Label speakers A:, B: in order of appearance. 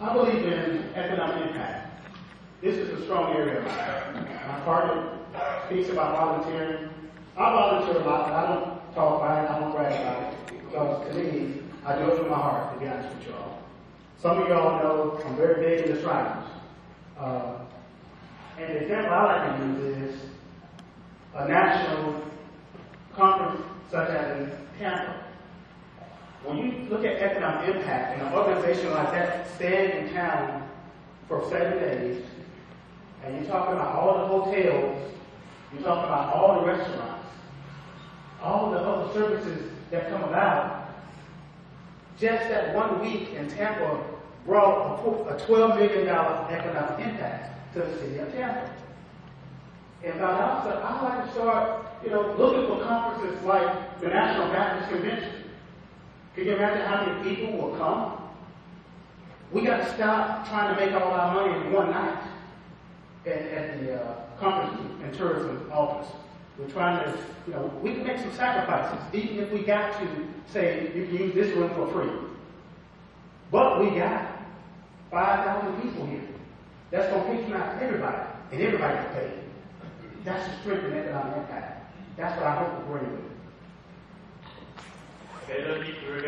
A: I believe in economic impact. This is a strong area. My partner speaks about volunteering. I volunteer a lot, but I don't talk about it, I don't brag about it, because to me, I do it from my heart, to be honest with you all. Some of y'all know I'm very big in the tribes. Uh, and the example I like to use is a national conference such as in Tampa. When you look at economic impact and an organization like that staying in town for seven days, and you're talking about all the hotels, you're talking about all the restaurants, all the other services that come about, just that one week in Tampa brought a $12 million economic impact to the city of Tampa. And God also, I like to start, you know, looking for conferences like the National Baptist Convention. Can you imagine how many people will come? We got to stop trying to make all our money in one night at, at the uh, conference and tourism office. We're trying to, you know, we can make some sacrifices, even if we got to say you can use this room for free. But we got 5,000 people here. That's going to patronize everybody, and everybody gets paid. That's the strength of economic impact. That's what I hope to bring with it.
B: Keep the remaining